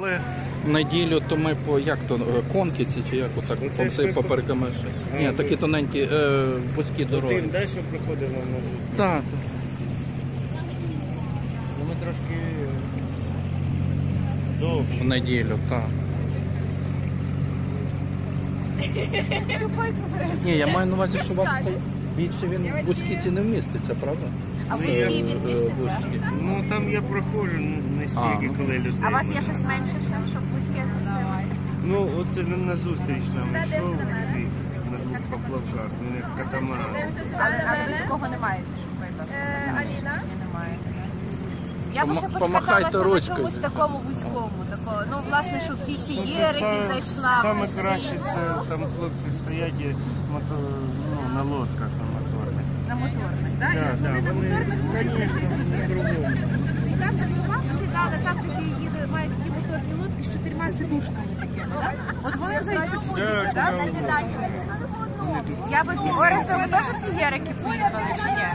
Але в неділю то ми по як то е, конкіці чи як отак Ну, це конці ж по по- перекамеші. Ні, ви- такі тоненькі е, вузькі дороги. Тим далі проходимо на зустріч. Так, Ну, ми трошки довше. в неділю, так. Ні, я маю на увазі, що у вас цей більше він в Бускіці не вміститься, правда? А в Ні, Е, він міститься? Ну там я проходжу не А, стільки, ну. коли людей. А у вас є щось менше, ще, щоб вузьке містилося? Ну, оце на, на зустріч нам йшов на двох поплавках, не як катамаран. Але, але ви такого не маєте, щоб ви так? Аліна? Ні, немає. Я б Пома- ще помахайте на ручкою. чомусь такому вузькому. Такого. Ну, власне, щоб в ті всі Ну, єрики зайшла. Саме краще це там хлопці стоять і мото, ну, на лодках на моторних. На моторних, так? Так, так, вони, звісно, на другому. Там у вас сідали, там такі їде, мають такі моторні лодки з чотирма сидушками такими, так? От вони зайдуть Так. Я би в ті Оресте, теж в ті єрики поїхали чи ні?